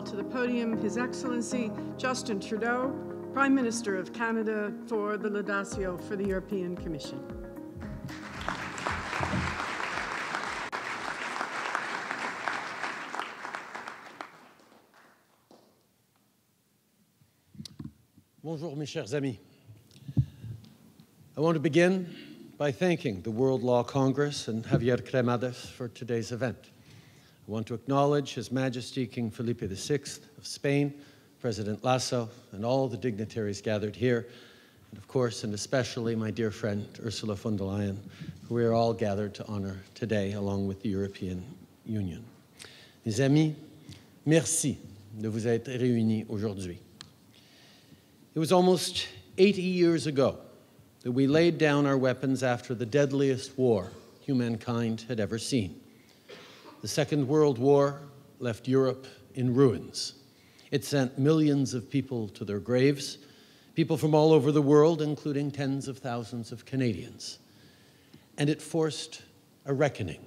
call to the podium His Excellency Justin Trudeau, Prime Minister of Canada, for the Laudatio for the European Commission. Bonjour, mes chers amis. I want to begin by thanking the World Law Congress and Javier Cremades for today's event. I want to acknowledge His Majesty King Felipe VI of Spain, President Lasso, and all the dignitaries gathered here, and of course, and especially my dear friend Ursula von der Leyen, who we are all gathered to honor today along with the European Union. Mes amis, merci de vous être réunis aujourd'hui. It was almost 80 years ago that we laid down our weapons after the deadliest war humankind had ever seen. The Second World War left Europe in ruins. It sent millions of people to their graves, people from all over the world, including tens of thousands of Canadians. And it forced a reckoning.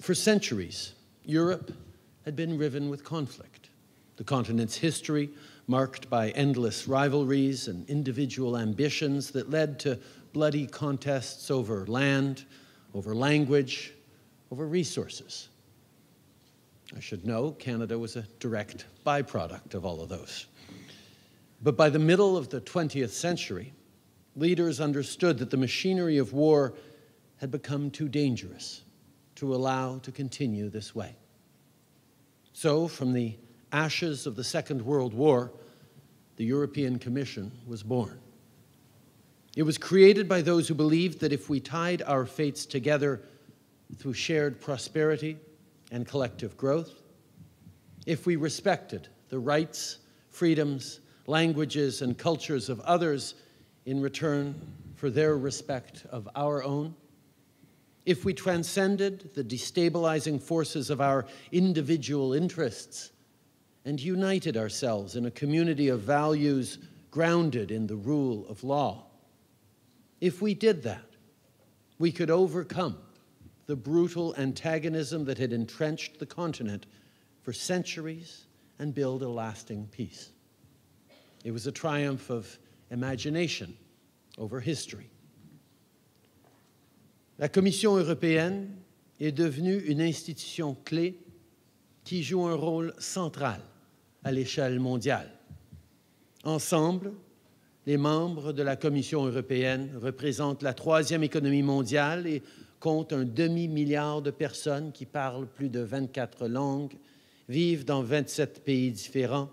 For centuries, Europe had been riven with conflict. The continent's history marked by endless rivalries and individual ambitions that led to bloody contests over land, over language, over resources. I should know Canada was a direct byproduct of all of those. But by the middle of the 20th century, leaders understood that the machinery of war had become too dangerous to allow to continue this way. So, from the ashes of the Second World War, the European Commission was born. It was created by those who believed that if we tied our fates together through shared prosperity and collective growth, if we respected the rights, freedoms, languages, and cultures of others in return for their respect of our own, if we transcended the destabilizing forces of our individual interests and united ourselves in a community of values grounded in the rule of law. If we did that, we could overcome the brutal antagonism that had entrenched the continent for centuries and build a lasting peace. It was a triumph of imagination over history. La Commission européenne est devenue une institution clé qui joue un rôle central à l'échelle mondiale. Ensemble, les membres de la Commission européenne représentent la troisième économie mondiale et comptent un demi-milliard de personnes qui parlent plus de 24 langues, vivent dans 27 pays différents,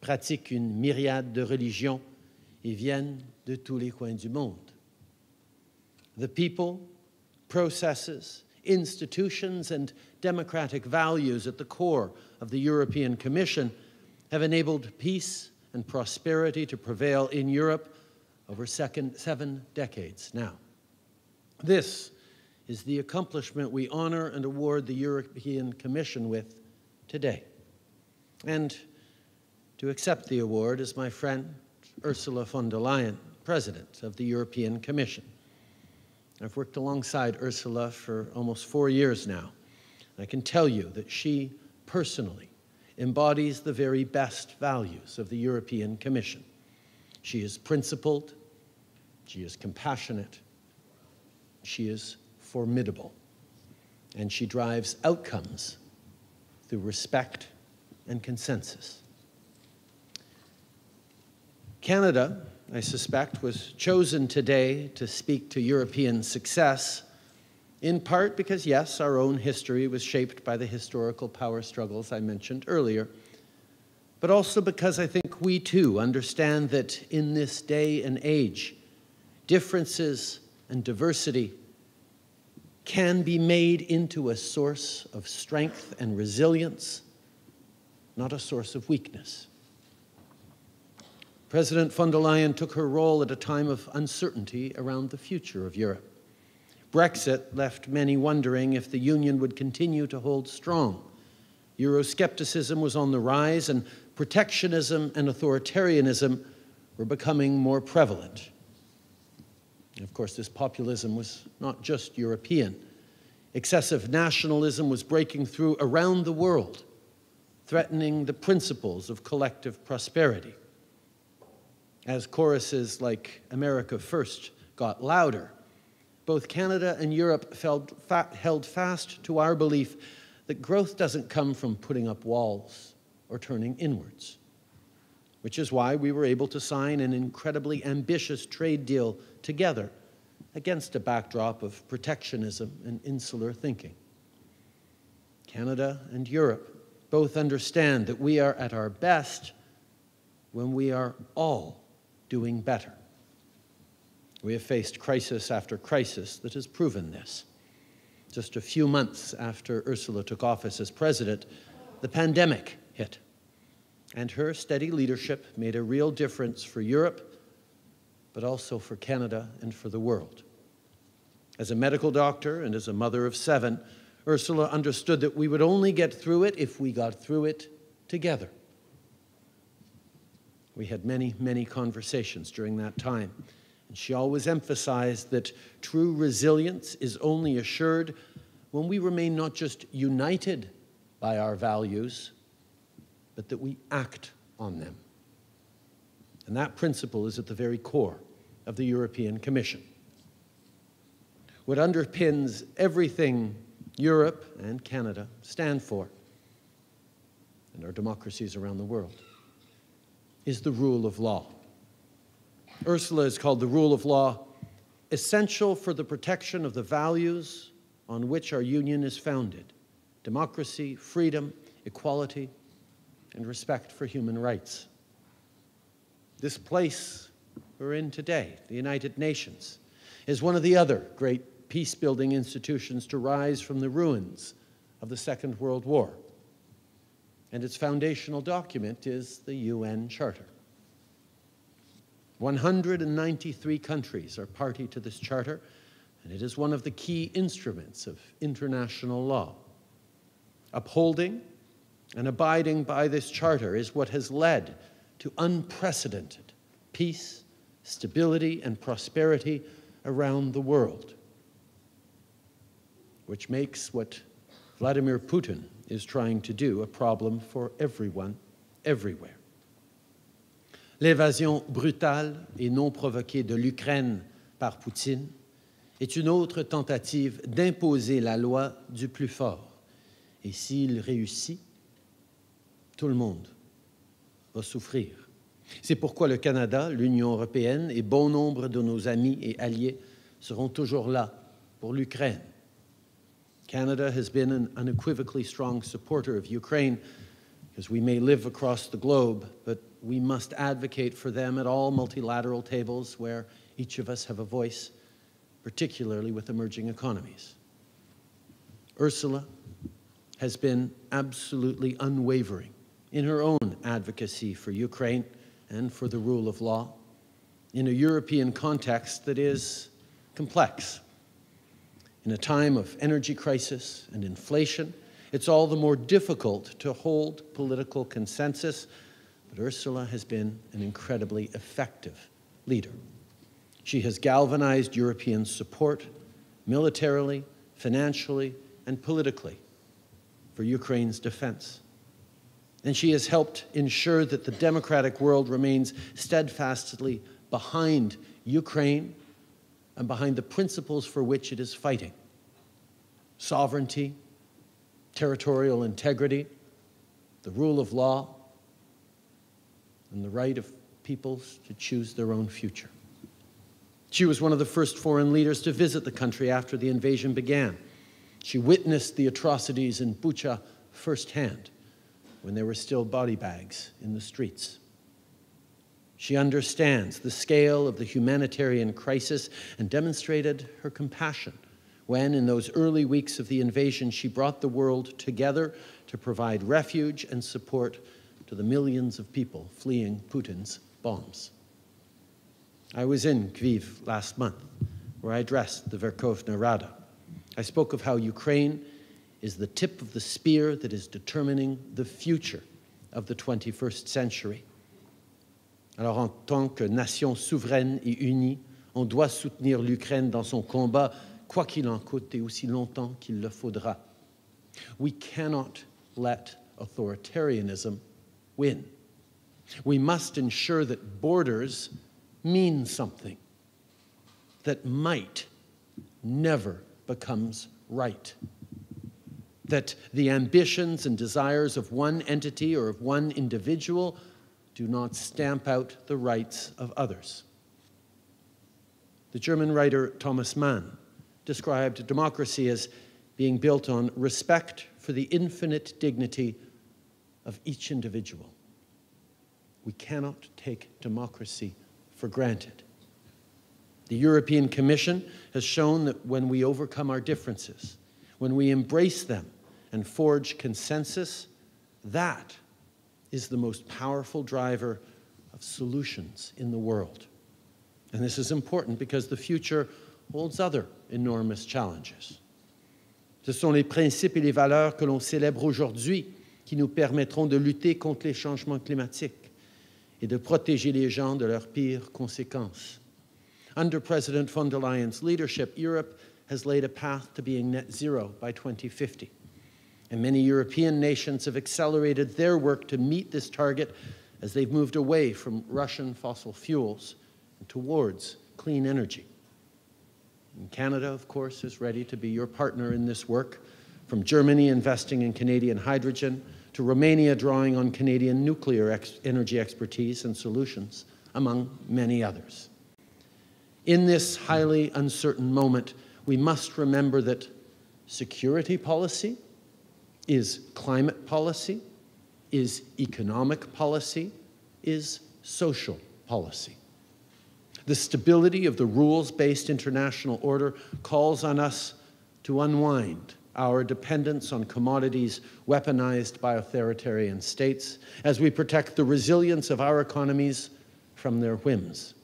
pratiquent une myriade de religions et viennent de tous les coins du monde. The people, processes, institutions, and democratic values at the core of the European Commission have enabled peace and prosperity to prevail in Europe over second, seven decades now. This is the accomplishment we honor and award the European Commission with today. And to accept the award is my friend Ursula von der Leyen, President of the European Commission. I've worked alongside Ursula for almost four years now. I can tell you that she personally embodies the very best values of the European Commission. She is principled, she is compassionate, she is formidable, and she drives outcomes through respect and consensus. Canada, I suspect, was chosen today to speak to European success in part because, yes, our own history was shaped by the historical power struggles I mentioned earlier, but also because I think we too understand that in this day and age, differences and diversity can be made into a source of strength and resilience, not a source of weakness. President von der Leyen took her role at a time of uncertainty around the future of Europe. Brexit left many wondering if the Union would continue to hold strong. Euroscepticism was on the rise, and protectionism and authoritarianism were becoming more prevalent. Of course, this populism was not just European. Excessive nationalism was breaking through around the world, threatening the principles of collective prosperity. As choruses like America First got louder, both Canada and Europe held fast to our belief that growth doesn't come from putting up walls or turning inwards, which is why we were able to sign an incredibly ambitious trade deal together against a backdrop of protectionism and insular thinking. Canada and Europe both understand that we are at our best when we are all doing better. We have faced crisis after crisis that has proven this. Just a few months after Ursula took office as president, the pandemic hit. And her steady leadership made a real difference for Europe, but also for Canada and for the world. As a medical doctor and as a mother of seven, Ursula understood that we would only get through it if we got through it together. We had many, many conversations during that time. And she always emphasized that true resilience is only assured when we remain not just united by our values, but that we act on them. And that principle is at the very core of the European Commission. What underpins everything Europe and Canada stand for, and our democracies around the world, is the rule of law. Ursula is called the rule of law, essential for the protection of the values on which our union is founded democracy, freedom, equality, and respect for human rights. This place we're in today, the United Nations, is one of the other great peace building institutions to rise from the ruins of the Second World War. And its foundational document is the UN Charter. 193 countries are party to this charter, and it is one of the key instruments of international law. Upholding and abiding by this charter is what has led to unprecedented peace, stability, and prosperity around the world, which makes what Vladimir Putin is trying to do a problem for everyone, everywhere. L'évasion brutale et non provoquée de l'Ukraine par Poutine est une autre tentative d'imposer la loi du plus fort. Et s'il réussit, tout le monde va souffrir. C'est pourquoi le Canada, l'Union européenne et bon nombre de nos amis et alliés seront toujours là pour l'Ukraine. Canada has been an unequivocally strong supporter of Ukraine because we may live across the globe, but we must advocate for them at all multilateral tables where each of us have a voice, particularly with emerging economies. Ursula has been absolutely unwavering in her own advocacy for Ukraine and for the rule of law in a European context that is complex. In a time of energy crisis and inflation, it's all the more difficult to hold political consensus but Ursula has been an incredibly effective leader. She has galvanized European support militarily, financially, and politically for Ukraine's defense. And she has helped ensure that the democratic world remains steadfastly behind Ukraine and behind the principles for which it is fighting sovereignty, territorial integrity, the rule of law, and the right of peoples to choose their own future. She was one of the first foreign leaders to visit the country after the invasion began. She witnessed the atrocities in Bucha firsthand when there were still body bags in the streets. She understands the scale of the humanitarian crisis and demonstrated her compassion when, in those early weeks of the invasion, she brought the world together to provide refuge and support to the millions of people fleeing Putin's bombs. I was in Kyiv last month, where I addressed the Verkhovna Rada. I spoke of how Ukraine is the tip of the spear that is determining the future of the 21st century. Alors, en tant que nation souveraine et unie, on doit soutenir l'Ukraine dans son combat, quoi qu'il en coûte et aussi longtemps qu'il le faudra. We cannot let authoritarianism win. We must ensure that borders mean something, that might never becomes right, that the ambitions and desires of one entity or of one individual do not stamp out the rights of others. The German writer Thomas Mann described democracy as being built on respect for the infinite dignity of each individual. We cannot take democracy for granted. The European Commission has shown that when we overcome our differences, when we embrace them and forge consensus, that is the most powerful driver of solutions in the world. And this is important because the future holds other enormous challenges. Ce sont les principes et les valeurs que l'on célèbre aujourd'hui qui nous permettront de lutter contre les changements climatiques et de protéger les gens de leurs pires conséquences. Under President von der Leyen's leadership, Europe has laid a path to being net zero by 2050. And many European nations have accelerated their work to meet this target as they've moved away from Russian fossil fuels and towards clean energy. And Canada, of course, is ready to be your partner in this work, from Germany investing in Canadian hydrogen to Romania drawing on Canadian nuclear ex energy expertise and solutions, among many others. In this highly uncertain moment, we must remember that security policy is climate policy, is economic policy, is social policy. The stability of the rules based international order calls on us to unwind our dependence on commodities weaponized by authoritarian states as we protect the resilience of our economies from their whims,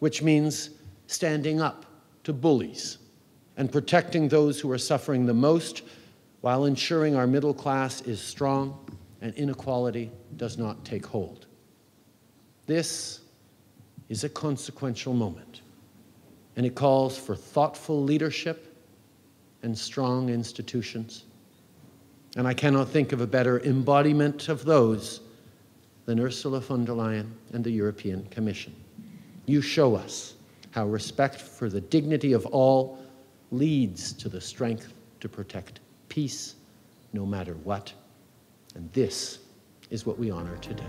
which means standing up to bullies and protecting those who are suffering the most while ensuring our middle class is strong and inequality does not take hold. This is a consequential moment, and it calls for thoughtful leadership and strong institutions. And I cannot think of a better embodiment of those than Ursula von der Leyen and the European Commission. You show us how respect for the dignity of all leads to the strength to protect peace no matter what. And this is what we honor today.